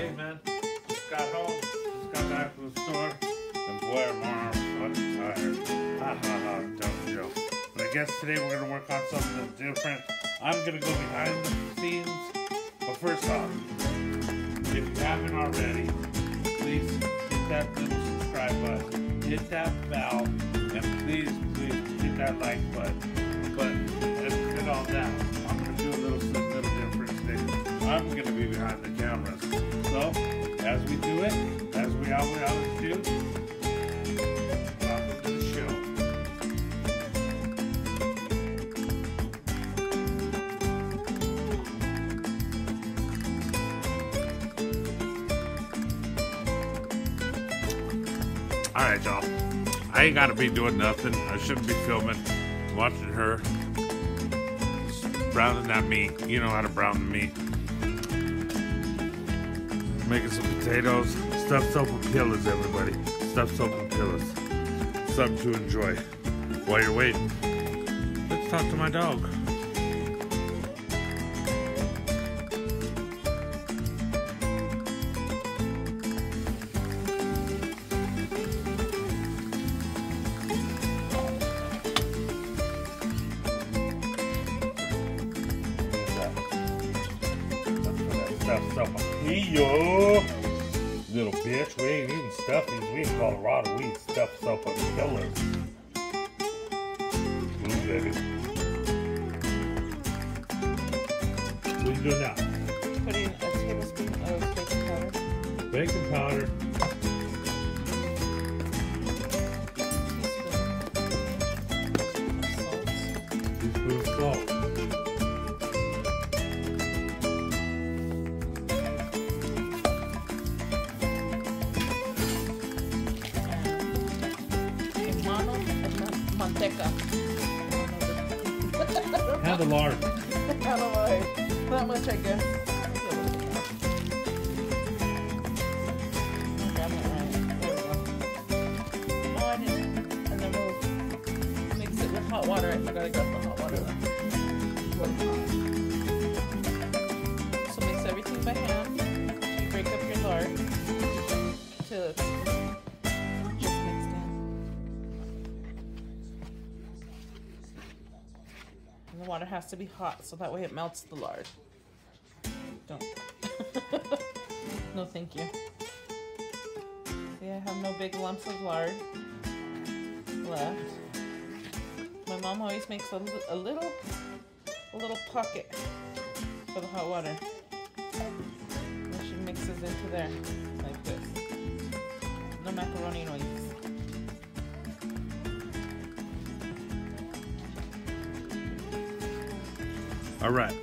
Hey man, just got home, just got back from the store, and boy, am I fucking tired. Ha ha ha, dumb joke. But I guess today we're gonna work on something different. I'm gonna go behind the scenes. But first off, if you haven't already, please hit that little subscribe button, hit that bell, and please, please hit that like button. But let's it all down. I'm gonna do a little, little different thing. I'm gonna be as we do it, as we always do, welcome to the show. All right, y'all. I ain't gotta be doing nothing. I shouldn't be filming. Watching her browning that meat. You know how to brown the meat. Making some potatoes. Stuffed sopapillas, everybody. Stuffed sopapillas. Something to enjoy while you're waiting. Let's talk to my dog. Stuffed sopapillo. Little bitch, we ain't eating stuffies. We in Colorado, we eat stuffed sopapillas. Ooh, baby. What you doing now? Manteca. Have the lard. I don't. Not much, I guess. Grab it right. There we go. On it, and then we'll mix it with hot water. I forgot I got the hot water has to be hot so that way it melts the lard. Don't. no, thank you. See, I have no big lumps of lard left. My mom always makes a, li- a little, a little pocket for the hot water. And she mixes into there like this. No macaroni noise. All right.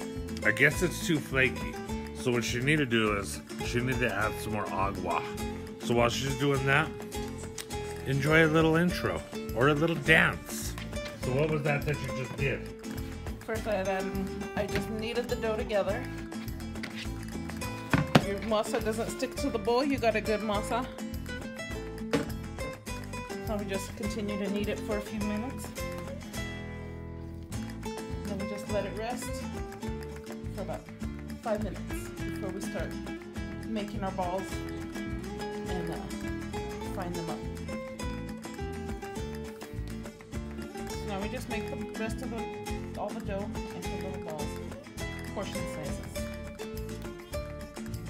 I guess it's too flaky. So what she need to do is she need to add some more agua. So while she's doing that, enjoy a little intro or a little dance. So what was that that you just did? First, I had added, I just kneaded the dough together. Your masa doesn't stick to the bowl. You got a good masa. Now we just continue to knead it for a few minutes. Then we just let it rest about five minutes before we start making our balls and uh, frying them up. So now we just make the rest of the all the dough into little balls, portion sizes.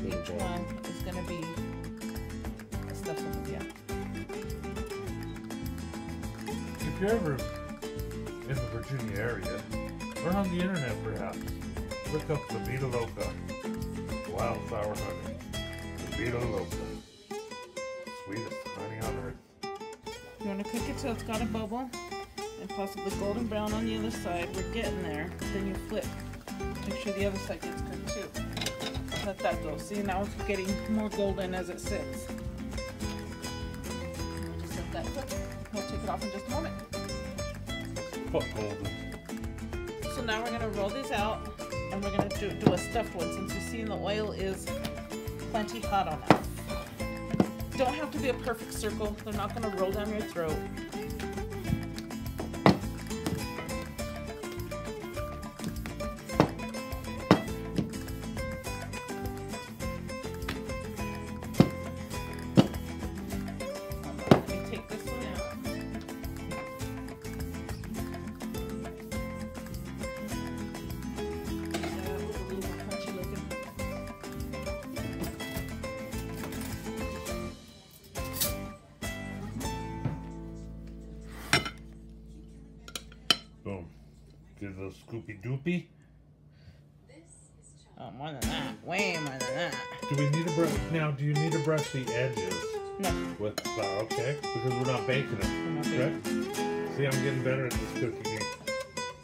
Each one is gonna be a stuffed yeah. If you're ever in the Virginia area, or on the internet perhaps, look up the Beeda Loca wildflower honey. The Beeda Loca. Sweetest honey on earth. You wanna cook it till it's got a bubble and possibly golden brown on the other side. We're getting there. Then you flip. Make sure the other side gets cooked too. Let that go. See now it's getting more golden as it sits. We'll just let that cook. We'll take it off in just a moment. Fuck golden. So now we're gonna roll these out and we're gonna do, do a stuffed one since you see the oil is plenty hot on it. Don't have to be a perfect circle. They're not gonna roll down your throat. Scoopy Doopy. Oh, more than that. Way more than that. Do we need to brush now? Do you need to brush the edges No. with flour? Okay, because we're not baking it. Not Correct? See, I'm getting better at this cooking game.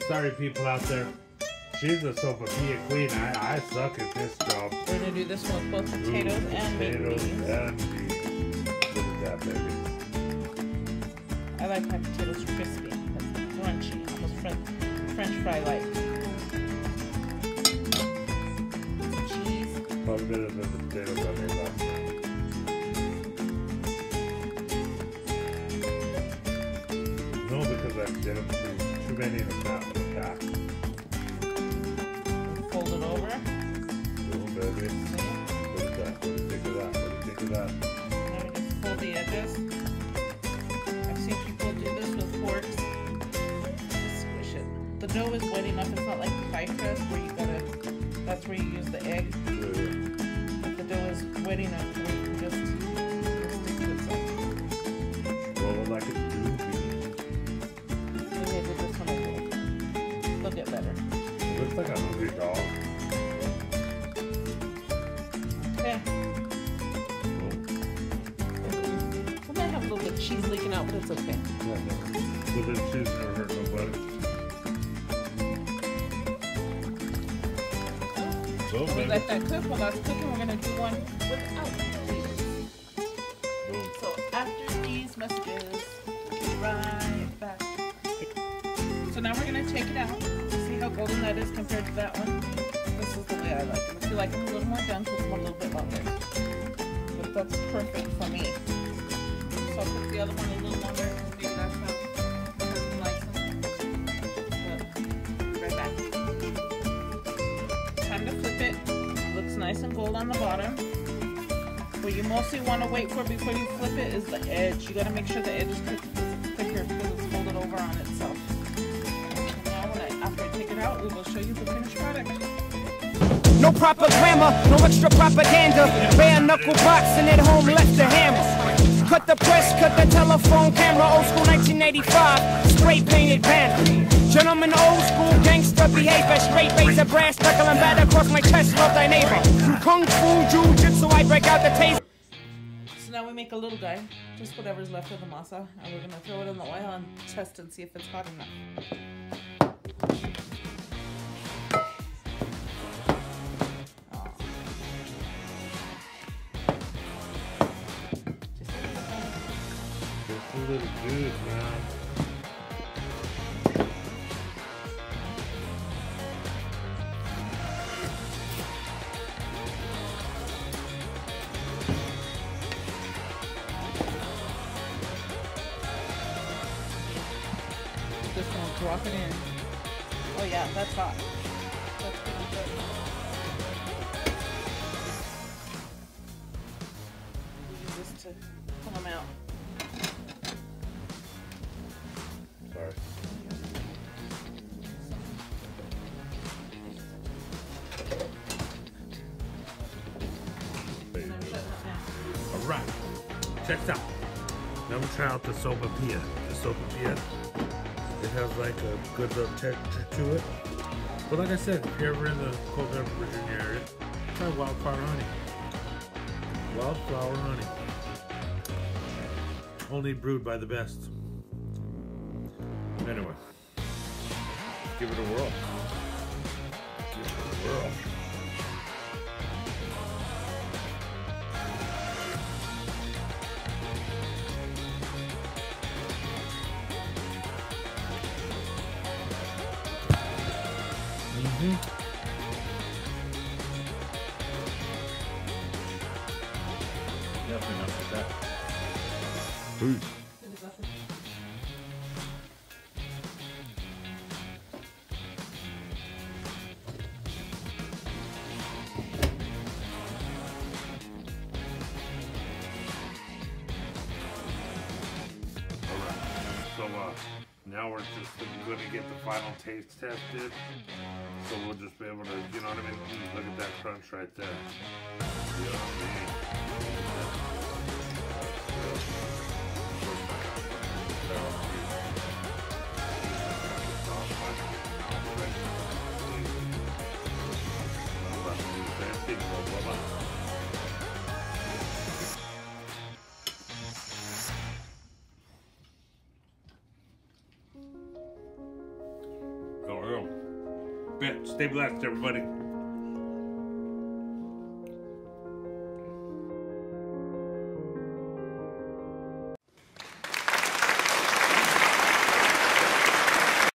Sorry, people out there. She's the sopapilla queen. I, I suck at this job. We're gonna do this one with both potatoes Ooh, and potatoes beans. and beans. Look at that, baby. I like my potatoes crispy. That's crunchy, almost French, fry like. Cheese. Probably better than the potatoes I made last. No, because I did them too, many in a pack. in a pack. Fold it over. Little baby. See? Look at that. What do you think of that? What do you think of that? Just fold the edges. Dough is wet enough. It's not like pie crust where you gotta. That's where you use the egg. Yeah. But the dough is wet enough you can just stick to itself. Roll it like a doobie. Maybe I did this one over. They'll get better. It looks like a hungry dog. Okay. Mm-hmm. We might have a little bit of cheese leaking out, but it's okay. Yeah, no. Little bit of cheese never hurt nobody. We let that cook while that's cooking. We're gonna do one without cheese. So after these messages, right back. So now we're gonna take it out. See how golden that is compared to that one? This is the way I like it. I feel like it's a little more done because it's a little bit longer. But that's perfect for me. So I'll put the other one a little longer. Maybe that's not nice and gold on the bottom. What you mostly want to wait for before you flip it is the edge. You got to make sure the edge is thick- thicker because it's folded over on itself. Now when I, after I take it out, we will show you the finished product. No proper grammar, no extra propaganda. Bare knuckle boxing at home left the hammers. Cut the press, cut the telephone camera, old school 1985, spray painted banner. Gentlemen, old school gangster behavior, straight of brass knuckling back across my chest, love thy neighbor. Kung fu, jiu-jitsu, I break out the taste. So now we make a little guy, just whatever's left of the masa, and we're gonna throw it in the oil and test and see if it's hot enough. Drop it in. Oh yeah, that's hot. That's pretty good. Use this to pull them out. Sorry. There you And I'm go. shutting it now. All right. Check this out. Now we try out the sopapilla. The sopapilla. Has like a good little texture to it. But like I said, if you're ever in the Coconut, Virginia area, try wildflower honey. Wildflower honey. Only brewed by the best. Anyway, give it a whirl. Give it a whirl. Mm-hmm. Definitely not with that. Food. So uh, now we're just gonna get the final taste tested. So we'll just be able to, you know what I mean? Look at that crunch right there. You know what I mean? Yeah. Stay blessed, everybody.